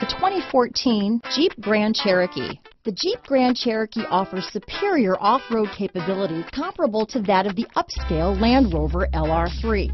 The 2014 Jeep Grand Cherokee. The Jeep Grand Cherokee offers superior off-road capability comparable to that of the upscale Land Rover LR3.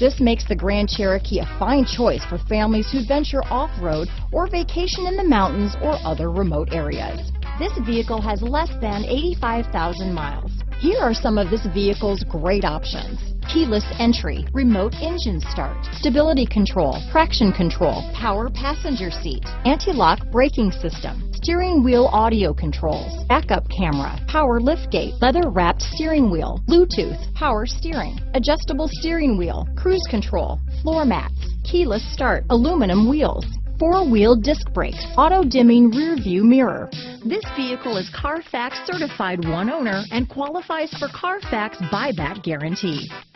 This makes the Grand Cherokee a fine choice for families who venture off-road or vacation in the mountains or other remote areas. This vehicle has less than 85,000 miles. Here are some of this vehicle's great options. Keyless entry, remote engine start, stability control, traction control, power passenger seat, anti-lock braking system, steering wheel audio controls, backup camera, power liftgate, leather wrapped steering wheel, Bluetooth, power steering, adjustable steering wheel, cruise control, floor mats, keyless start, aluminum wheels, four-wheel disc brakes, auto-dimming rear view mirror. This vehicle is Carfax certified one owner and qualifies for Carfax buyback guarantee.